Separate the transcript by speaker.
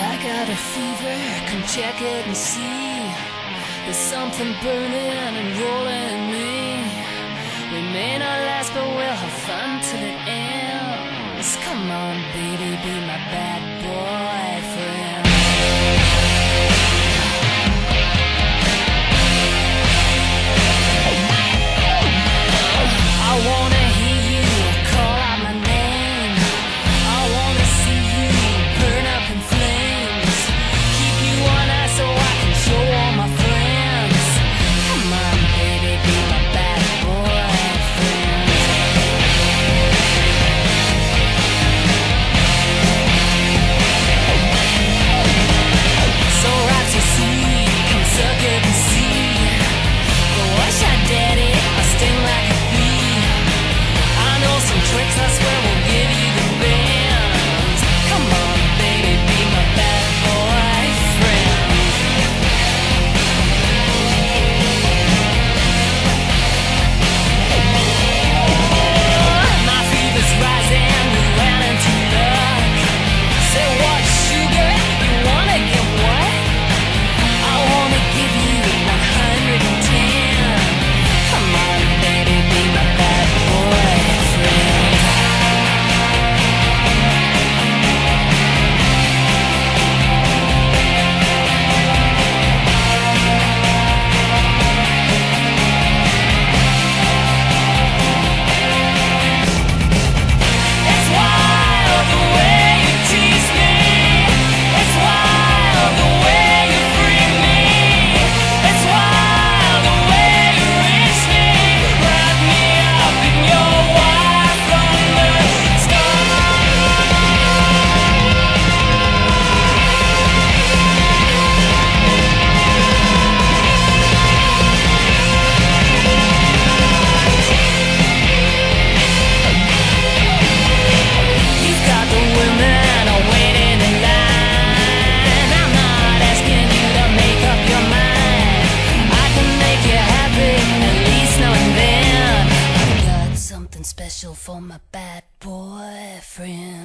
Speaker 1: I got a fever, come check it and see. There's something burning and rolling. special for my bad boyfriend.